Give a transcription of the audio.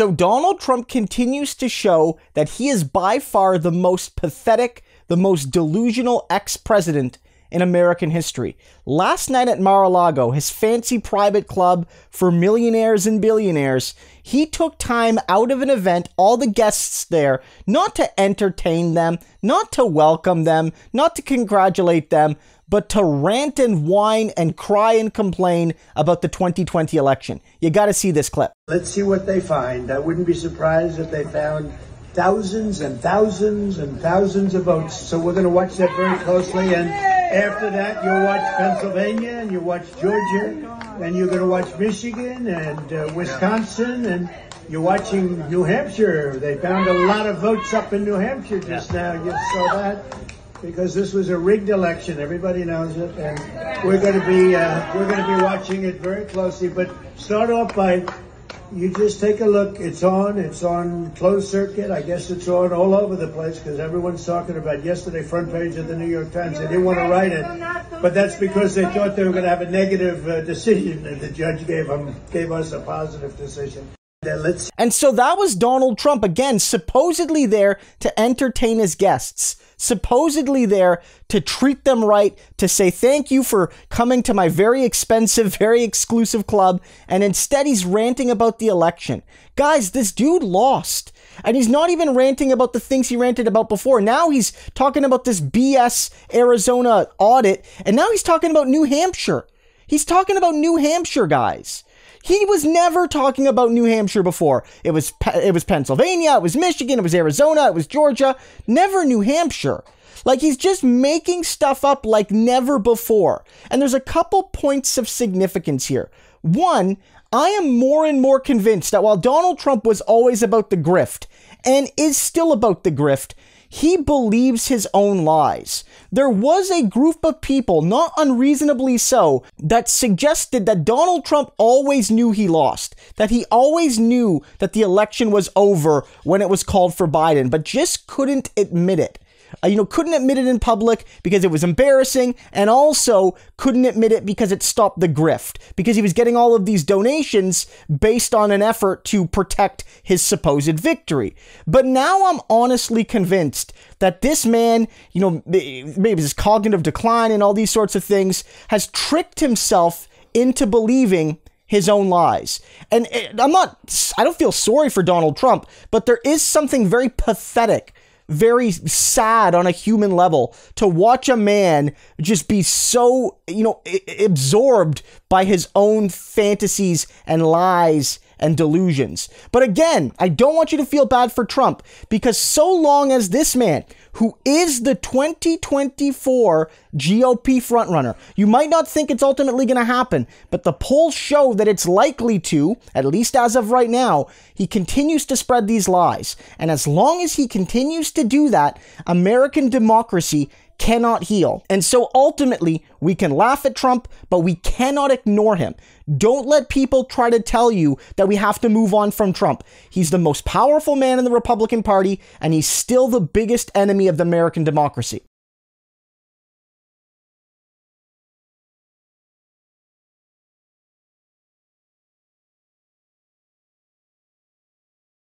So Donald Trump continues to show that he is by far the most pathetic, the most delusional ex president in American history. Last night at Mar a Lago, his fancy private club for millionaires and billionaires, he took time out of an event, all the guests there, not to entertain them, not to welcome them, not to congratulate them, but to rant and whine and cry and complain about the 2020 election. You got to see this clip. Let's see what they find. I wouldn't be surprised if they found thousands and thousands and thousands of votes. So we're going to watch that very closely. And after that, you'll watch Pennsylvania and you'll watch Georgia and you're going to watch Michigan and uh, Wisconsin and you're watching New Hampshire. They found a lot of votes up in New Hampshire just now. You saw that because this was a rigged election. Everybody knows it, and we're going to be uh, we're going to be watching it very closely. But start off by you just take a look. It's on. It's on closed circuit. I guess it's on all over the place because everyone's talking about yesterday front page of the New York Times. They didn't want to write it, but that's because they thought they were going to have a negative uh, decision, and the judge gave them gave us a positive decision. And so that was Donald Trump again, supposedly there to entertain his guests, supposedly there to treat them right, to say thank you for coming to my very expensive, very exclusive club, and instead he's ranting about the election. Guys, this dude lost. And he's not even ranting about the things he ranted about before. Now he's talking about this BS Arizona audit, and now he's talking about New Hampshire. He's talking about New Hampshire, guys. He was never talking about New Hampshire before. It was it was Pennsylvania, it was Michigan, it was Arizona, it was Georgia, never New Hampshire. Like he's just making stuff up like never before. And there's a couple points of significance here. One, I am more and more convinced that while Donald Trump was always about the grift and is still about the grift, he believes his own lies. There was a group of people, not unreasonably so, that suggested that Donald Trump always knew he lost, that he always knew that the election was over when it was called for Biden, but just couldn't admit it uh, you know, couldn't admit it in public because it was embarrassing, and also couldn't admit it because it stopped the grift, because he was getting all of these donations based on an effort to protect his supposed victory. But now I'm honestly convinced that this man, you know, maybe his cognitive decline and all these sorts of things, has tricked himself into believing his own lies. And eh, I'm not, I don't feel sorry for Donald Trump, but there is something very pathetic very sad on a human level to watch a man just be so, you know, absorbed by his own fantasies and lies and delusions. But again, I don't want you to feel bad for Trump because so long as this man, who is the 2024 GOP frontrunner, you might not think it's ultimately going to happen, but the polls show that it's likely to, at least as of right now, he continues to spread these lies. And as long as he continues to do that, American democracy cannot heal. And so ultimately, we can laugh at Trump, but we cannot ignore him. Don't let people try to tell you that we have to move on from Trump. He's the most powerful man in the Republican Party, and he's still the biggest enemy of the American democracy.